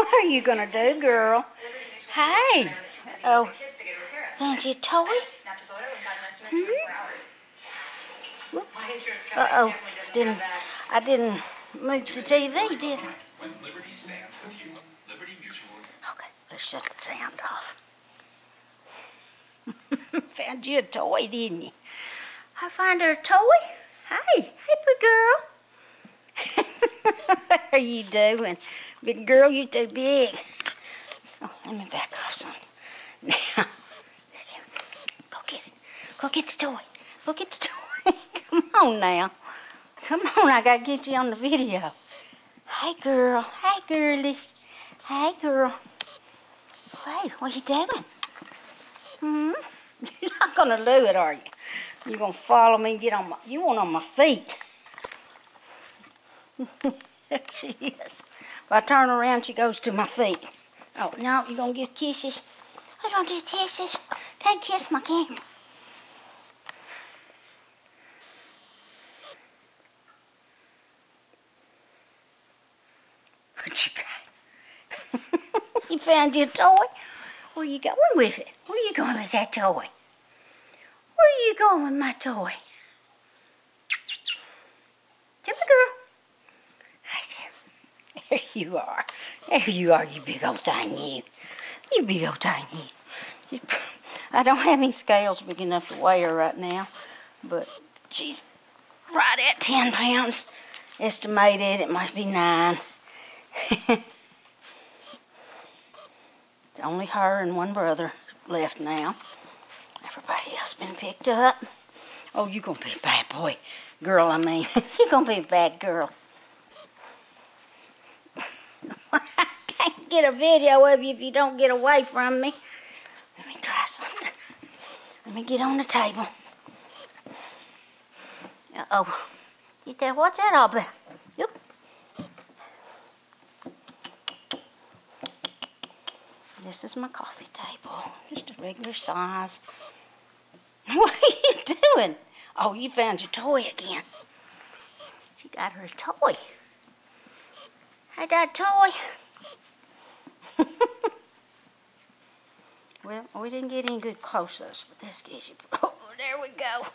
What are you gonna do, girl? Hey. Oh, fancy toy? Uh oh. Didn't I didn't move the TV, did I? Okay, let's shut the sound off. Found you a toy, didn't you? I find her a toy. Hey, hey, big girl. what are you doing? Big girl, you're too big. Oh, let me back off some. Now, go get it. Go get the toy. Go get the toy. Come on now. Come on, I gotta get you on the video. Hey, girl. Hey, girlie. Hey, girl. Hey, what you doing? Hmm? You're not gonna do it, are you? You're gonna follow me and get on my, you want on my feet. There she is. If I turn around, she goes to my feet. Oh, no, you're gonna give kisses? I don't do kisses. Can't kiss my camera. What you got? you found your toy? Where you going with it? Where you going with that toy? Where are you going with my toy? Jimmy girl. Hi there. There you are. There you are, you big old thing, you. Big old thing, I don't have any scales big enough to weigh her right now, but she's right at 10 pounds. Estimated, it might be nine. Only her and one brother left now. Everybody else been picked up. Oh, you're gonna be a bad boy. Girl, I mean. you're gonna be a bad girl. I can't get a video of you if you don't get away from me. Let me try something. Let me get on the table. Uh-oh. Get that, what's that all about? Yep. This is my coffee table, just a regular size. What are you doing? Oh, you found your toy again. She got her toy. Hey, that toy. Well, we didn't get any good close-ups, but this gives you. Oh, there we go.